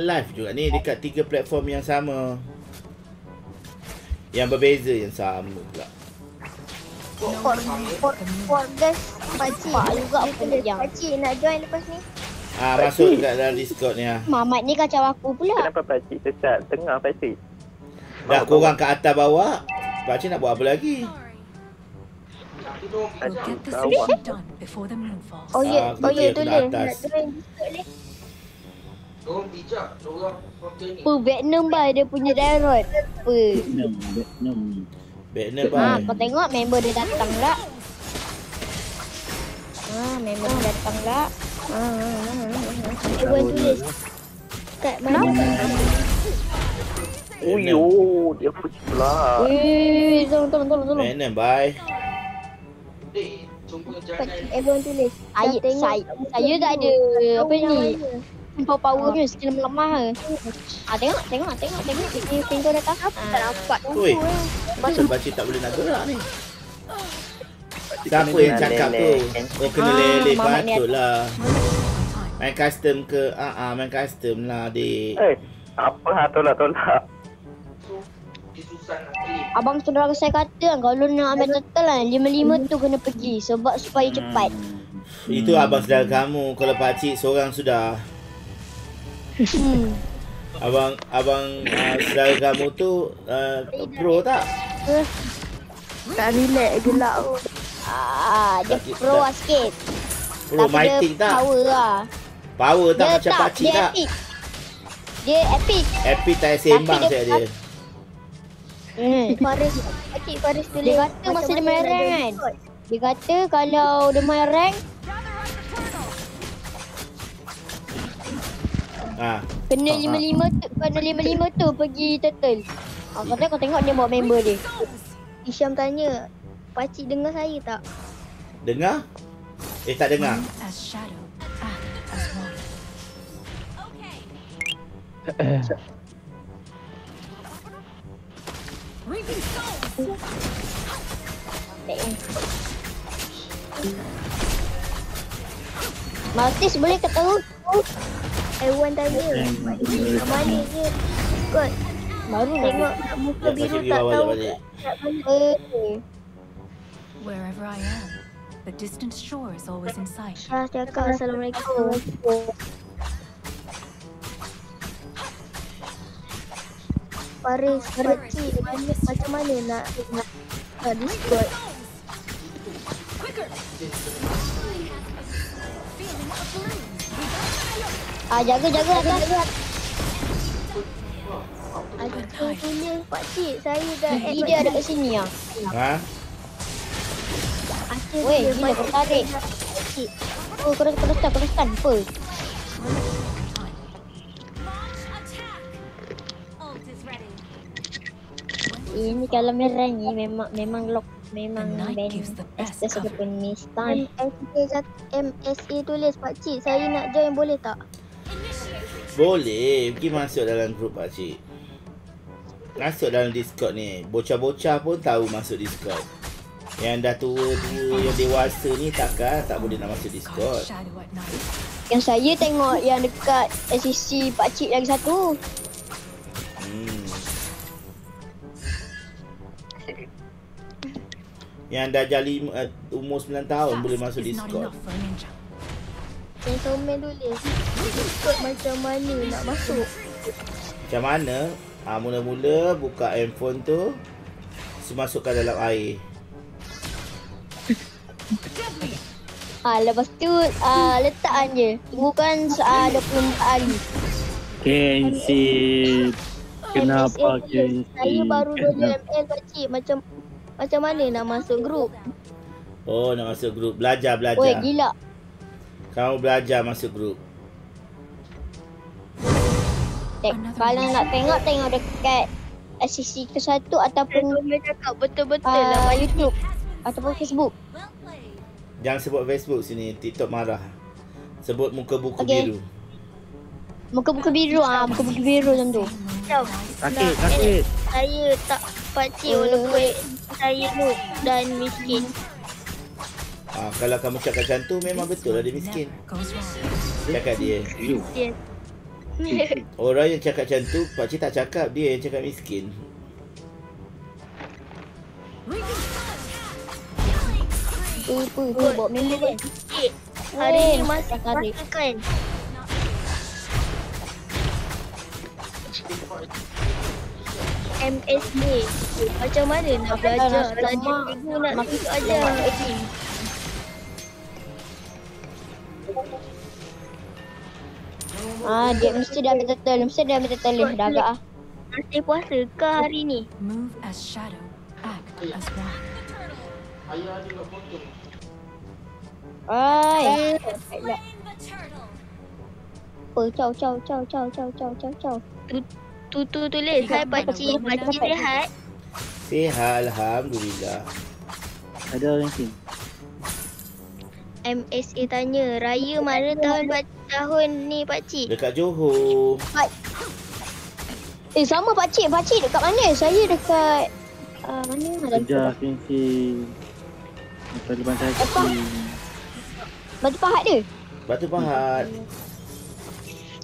live juga ni dekat tiga platform yang sama. Yang berbeza yang sama pula. For, for, for guys, pakcik. juga pun yang. Pakcik nak join lepas ni. Ah masuk dekat dalam Discord ni ah. Mamat ni kacau aku pula. Kenapa pakcik sesat tengah pakcik? Dah korang kat atas bawah. Pakcik nak buat apa lagi? We'll get this Bawah. mission done before the moon falls. Oh ya, oh ya aku tu nak le. atas. Nak join Discord le. Diorang bijak, konten ni. Apa Vietnam bah dia punya daerah. Apa? Vietnam, Vietnam. Vietnam Ha, bye. kau tengok member dia datang tak? Ha, member dia datang tak? Ha, ha, ha, ha, ha. Everyone tulis. Kat mana? Oh yo, dia push pula. Eh, tolong tolong tolong tolong. Vietnam bye. Dek, cuma jangan Pakcik, everyone tulis. Saya, saya, saya tak ada apa ni. Power power punya skill melemah ke. Ah tengok tengok tengok tengok dia pintu datang. Tak nampak. Oi. Kenapa pakcik tak boleh nak gerak ni? Siapa yang cakap tu? Oh kena Ah, lele ni patutlah. Main custom ke? Ah ah main custom lah dik. Eh, apa ha tolak tolak. Abang saudara saya kata kan kalau nak ambil total kan lima-lima tu kena pergi sebab supaya cepat. Itu abang saudara kamu. Kalau pakcik seorang sudah. Hmm. Abang abang uh, saudara kamu tu uh, pro tak? Tak relax gelak pun. Ah, dia Tak- pro tak- lah sikit. Pro Tapi dia mighty tak? Power lah. Power tak dia macam tak, pakcik dia tak? epic. Dia epic. Epic tak sembang saya dia- dia. Hmm. Faris, pakcik Faris tulis. Dia kata masa dia main rank kan. Dia kata kalau dia main rank Ah, kena Ah, ah. lima-lima tu kena lima-lima tu pergi turtle. Ah, kata kau tengok dia bawa member dia. Hisham tanya, pakcik dengar saya tak? dengar? Eh tak dengar. One Maltis boleh ke tahu? Everyone tanya, pakcik kat mana je? Discord. Baru Tengok nak muka biru tak tahu. Eh, Wherever I am, the distant shore is always in sight. Syah cakap Assalamualaikum. Pakcik mana, macam mana nak nak, nak Discord? Ah jaga jaga atas. Adik punya pakcik, saya dah Gigi dia ada kat sini ah. Ha? Weh, dia, gila kau tarik. Oh, kau kau dah stun, kau dah stun. Apa? Ini kalau merah ni memang memang lock memang access cover. ataupun ni stun. MSA, tulis pakcik, saya nak join boleh tak? Boleh. Pergi masuk dalam grup pakcik. Masuk dalam Discord ni. Bocah-bocah pun tahu masuk Discord. Yang dah tua-tua, yang dewasa ni takkan tak boleh nak masuk Discord. Yang saya tengok yang dekat SCC pakcik lagi satu. Hmm. Yang dah jadi uh, umur 9 tahun boleh masuk Discord. Yang komen tulis, Discord macam mana nak masuk? Macam mana? Ah mula-mula buka handphone tu Masukkan dalam air Ah lepas tu ah letak je. Tunggukan ah 24 hari. Kensit. Kenapa tulis, Kensit? Saya baru dulu ML pakcik, macam macam mana nak masuk grup? Oh nak masuk grup Belajar belajar gila. Kamu belajar masuk grup Tek, kalau nak tengok tengok dekat SCC ke satu ataupun Dia cakap betul-betul ah, lah. YouTube ataupun Facebook. Jangan sebut Facebook sini TikTok marah Sebut muka buku Okey. biru Muka-muka biru ah, muka-muka biru macam tu. Sakit, sakit. saya tak pakcik Eh. walaupun saya noob dan miskin. Kalau kamu cakap macam tu Memang betul lah dia miskin. Cakap dia. Orang yang cakap macam tu, pakcik tak cakap. Dia yang cakap miskin. Tu, tu, tu, bawa member kan. Cik, hari ni masih tak tarik. masa kan? MSD Macam mana nak belajar Tadi cikgu nak ikut ajar Ah, dia mesti dah ambil turtle. Mesti dia ambil turtle. Dah agak ah. Masih puasa ke hari ni? Move as shadow. Act as one. Ayah dia nak potong. Ai. Baiklah. Apa? Caw, caw, caw, caw, caw, caw, caw, caw. Tu tu tulis Hai pakcik Pakcik rehat Sihat, Alhamdulillah. Ada ranking. MSA tanya Raya mana tahun tahun ni pakcik? Dekat Johor. Eh, sama pakcik. Pakcik dekat mana? Saya dekat... Uh, mana? Kejar ranking. Taliban Apa? kaki. Batu pahat dia? Batu Pahat.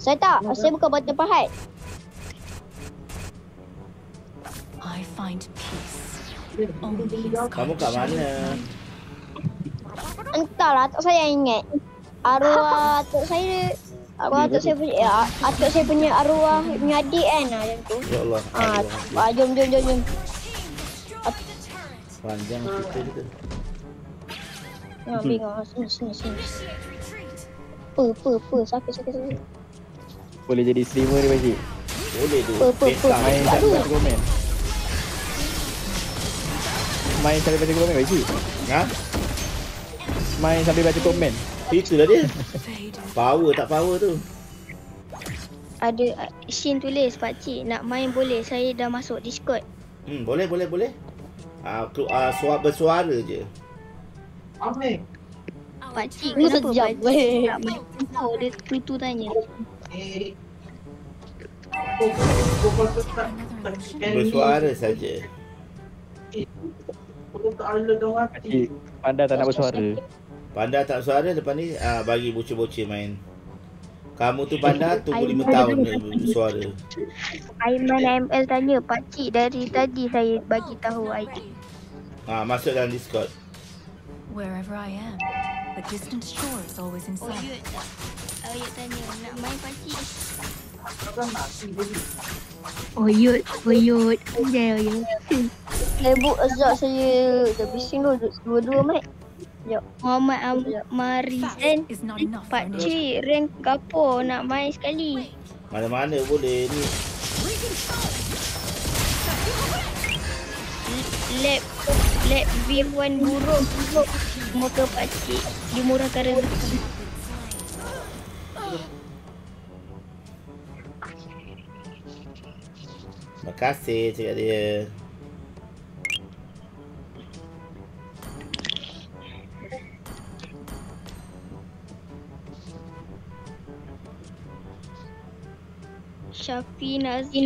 Saya tak. Saya bukan batu pahat. I find peace. Kamu kat mana? Entahlah, atuk saya ingat. Arwah atuk saya... Arwah atuk saya punya... Ya, atuk saya punya arwah punya adik kan. Ah, Macam tu. Ya Allah. Ah, ah, jom, jom, jom, jom. Panjang cerita dia tu. Tengok, tengok. Sini, sini, sini. Apa, apa, apa. Sakit, sakit, sakit. Boleh jadi streamer ni pakcik Boleh tu. Apa, apa, apa. Main tak Aduh. baca komen Main sambil baca komen pakcik Ha? Main sambil baca komen Itulah dia. Power tak power tu. Ada uh, Shin tulis pakcik nak main boleh saya dah masuk Discord. Hmm, boleh, boleh, boleh. Ah, uh, uh, suara bersuara je. Amir. Pakcik Lu kenapa sejam, pakcik weh. tak main Kau dia tutu tanya. Eh. Bersuara saja. Pakcik pandai tak nak bersuara Pandai tak suara lepas ni ah, bagi bocil-bocil main. Kamu tu pandai tunggu 5 tahun dia bersuara. Aiman ML tanya pakcik dari tadi saya bagi tahu ID. Ah, masuk dalam Discord. Wherever I am, the distant shore is always in Oh sight. Yud. Oh Yud tanya nak main pakcik. Oh Yud, oh Yud. Anjay oh Yud. Labuk Azak saya dah bising tu. Dua-dua mat. Muhammad not enough for nature. Pakcik rank gapo nak main sekali. Mana-mana boleh ni. Lab Lab V1 buruk Muka pakcik Dimurahkan rezeki Terima kasih cakap dia. Syafi Nazri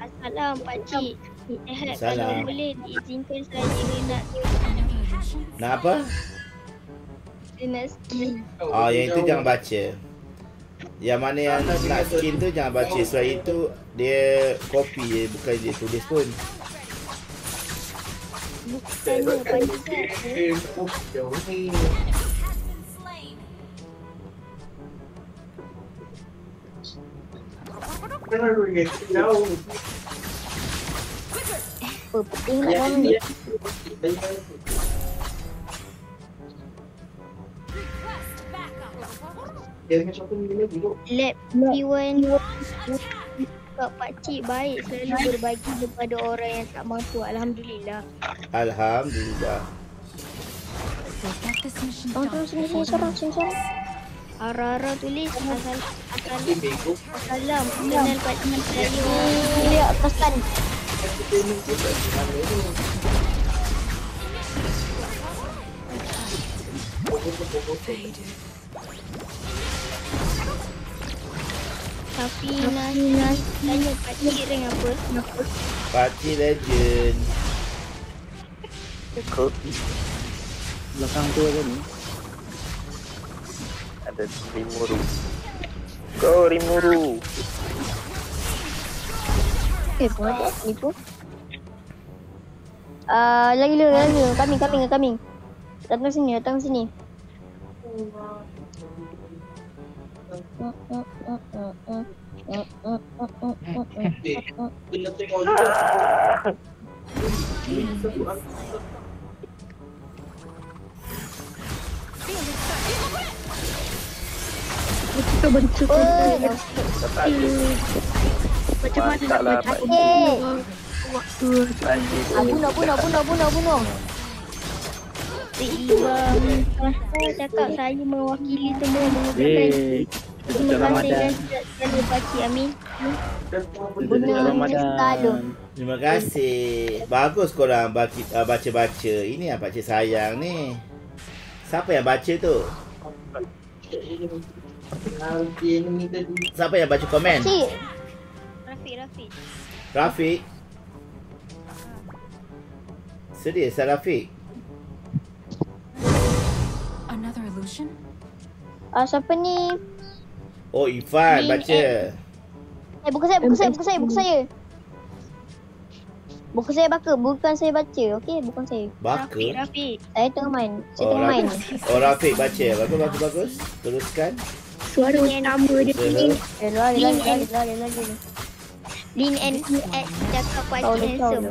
Assalam pakcik Sihat kalau boleh diizinkan saya nak Another edition? Nak apa? nak skin Ah, yang itu jangan baca. Yang mana yang nak skin tu jangan baca Sebab itu dia copy je Bukan dia tulis pun Tanya pakcik Eh, jauh penting ni lagi tu? Lab V1 Kak pakcik baik selalu berbagi kepada orang yang tak mampu Alhamdulillah Alhamdulillah Oh, done tu sini sini sorang, sini sorang. Ara-ara tulis asal asal Dia bego. Salam kenal pakcik saya Dia pesan. Tapi Nas tanya pakcik rank apa? Pakcik legend Ikut Belakang tu ada ni. Lima rum. Go Rimuru. Eh, buat ni pun. Ah, lagi lu, lagi lu. Kami, kami, kami. Datang sini, datang sini. Kena tengok juga. Bentuk-bentuk. Oh, Macam mana nak baca Pak Eh. waktu Lanjut. ah, bunuh, bunuh, bunuh, bunuh, bunuh. seimbang. Saya cakap saya mewakili semua mengucapkan Eh, terima Selamat kasih dan Amin. Terima kasih. Bagus korang uh, baca-baca. Ini yang pakcik sayang ni. Siapa yang baca tu? Siapa yang baca komen? Rafiq, Rafiq. Rafiq. Serius Rafiq? Another illusion? ah, siapa ni? Oh Ifan Ni, baca. Eh, buku saya, buku saya, buku saya, buku saya. Buku saya baca, bukan saya baca. Okey, bukan saya. Baka. Rafiq, Rafiq. Saya tengah main. Saya Oh, tengah main. Oh Rafiq baca. Bagus bagus bagus. Teruskan. Suara utama dia Betul. Lin, Eh, lari, lari, lari, lari, lari. Lin and EX cakap pakcik tahu handsome.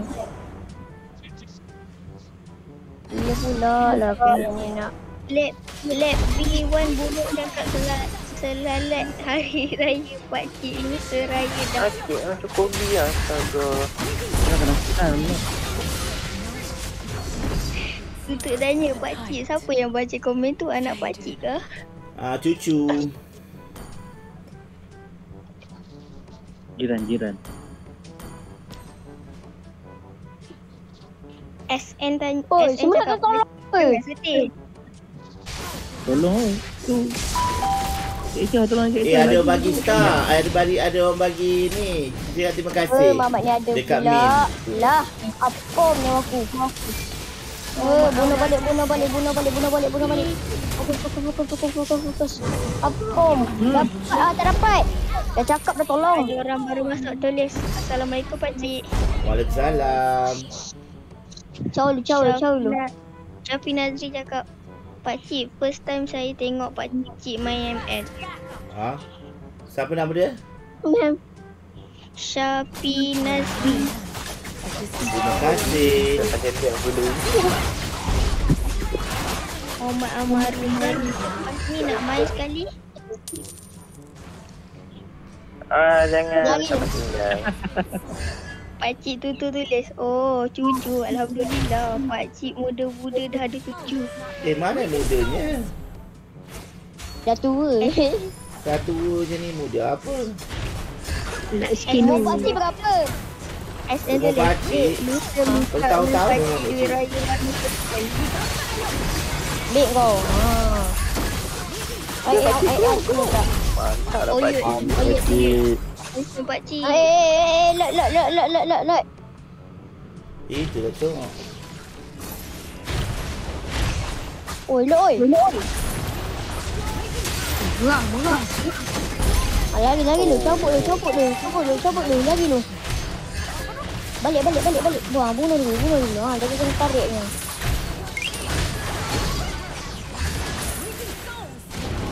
Iya pula lah aku ni nak. Lab, lab B1 buruk cakap sel selalat hari raya pakcik lusa raya dah. Sakit lah cukup dia astaga. Kena kena kenal ni. Untuk tanya pakcik siapa yang baca komen tu anak pakcik ke? Ah cucu. Jiran, jiran. SN tanya Oh, SN semua cakap nak tolong sedih. Tolong oi. Tu. Ica tolong. Eh ada lagi. orang bagi star. Ada bagi ada orang bagi ni. Terima terima Eh, kasih. mamat ni ada Dekat pula. min. Lah, apa ni aku? Eh, bunuh balik, bunuh balik, bunuh balik, bunuh balik, bunuh balik. Fokus, fokus, fokus, fokus, fokus, fokus. Apa? Dapat, ah, tak dapat. Dah cakap dah tolong. Ada orang baru masuk tulis Assalamualaikum pakcik. Waalaikumsalam. Caw lu, caw lu, caw lu. Syafi Nazri cakap Pakcik, first time saya tengok pakcik main ML. Ha? Siapa nama dia? Syafi Nazri. Terima kasih. Macam dia dulu. Muhammad Amar Rizal. Ni nak main sekali? Ah jangan. Pakcik tu tu tulis. Oh, cucu. Alhamdulillah. Pakcik muda-muda dah ada cucu. Eh mana mudanya? Dah tua. Satu je ni muda apa? Nak Umur pakcik berapa? SN Umur tulis. Kau. Ha. Ai ai ai semua tak. Mantap lah Oh, Pak ya. Cik. Oh, ya. Cik. Lusa pakcik. Eh, eh, eh, lot, lot, lot, lot, lot, lot, lot. Itu lah tu. Oi, lot, oi. Murah, murah. Ah, lari, lari lu. Cabut lu, cabut lu. Cabut lu, cabut lu. Lari lu. Balik, balik, balik, balik. Buang, bunuh dulu, bunuh dulu. Ha, jangan kena tariknya.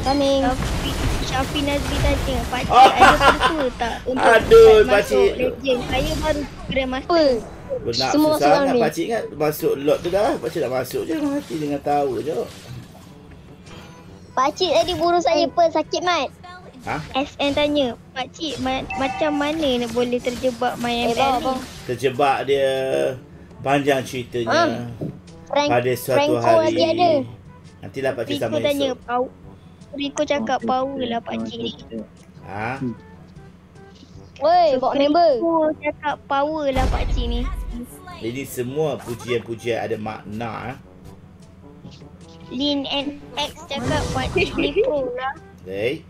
Coming. Syafi, Nazri tanya, Pakcik Ah. ada pertua tak untuk Aduh, masuk pakcik. legend? Saya baru Grandmaster. Apa? Benak Semua susah nak ni. pakcik ingat masuk lot tu dah. Pakcik nak masuk je mati dengan tahu je. Pakcik tadi bunuh saya pun sakit mat. Ha? SN tanya, Pakcik ma- macam mana nak boleh terjebak main Eh, ML bang, ni? Terjebak dia panjang ceritanya. Ah, Frank, Pada suatu Franco hari. lagi ada. Nantilah pakcik Rico sama tanya, esok. pau Rico cakap power lah Pakcik ni. Ha? Woi, bawa member. Rico cakap power lah Pakcik ni. Jadi semua pujian-pujian ada makna. eh. Lin and X cakap Pakcik ni pro lah. Baik.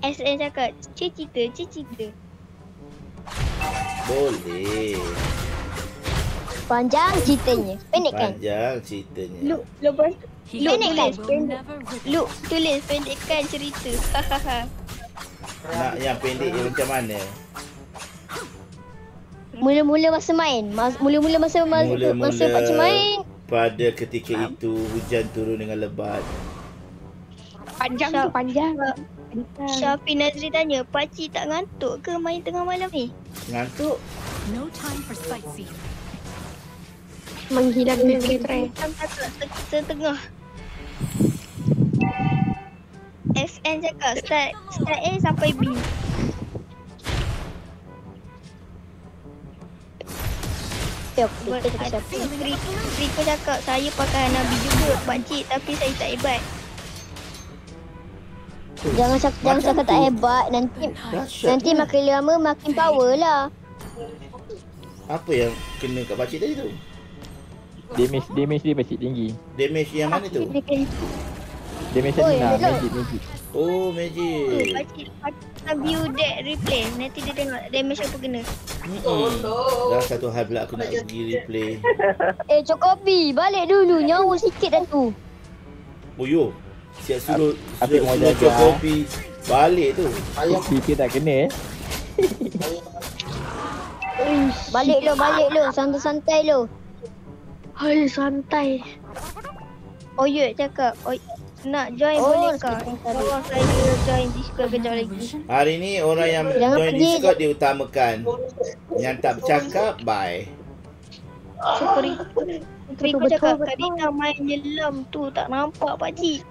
SN cakap, cita-cita, cita-cita. Boleh. Panjang ceritanya. Pendek kan? Panjang ceritanya. Lu, lepas guys, will never wither. Look, tulis pendekkan cerita. Hahaha. Nak yang pendek yang macam mana? Mula-mula masa main. Mula-mula masa masa, Mula-mula masa pakcik main. pada ketika itu hujan turun dengan lebat. Panjang tu, panjang. Syafi Nazri tanya, pakcik tak ngantuk ke main tengah malam ni? Ngantuk? No time for sightseeing. Menghilang dari Macam tak se- setengah. FN cakap start start A sampai B. Ya, siap. Riko cakap saya pakai Nabi juga pakcik tapi saya tak hebat. Jangan cakap jangan cakap tak hebat nanti Dahsyat nanti makin lama makin power lah. Apa yang kena kat pakcik tadi tu? Damage, damage dia masih tinggi. Damage yang mana tu? Damage Selina, hello. magic, magic. Oh, magic. pakcik pakcik view that replay. Nanti dia tengok damage apa kena. Mm-mm. Dah satu hal pula aku nak pergi replay. Eh Cokobi, balik dulu nyawa sikit dah tu. Oh yo. Siap suruh Api suruh, suruh jaga. Jokowi balik tu. Fikir tak kena eh. Balik lo, balik lo, santai-santai lo. Hai santai. Oh cakap. Oh, nak join Oh, boleh kah? Bawa saya join Discord kejap lagi. Hari ni orang yang Jangan join pergi. Discord diutamakan. Yang tak bercakap, bye. Betul, cakap betul. Karina main jelam tu tak nampak pakcik.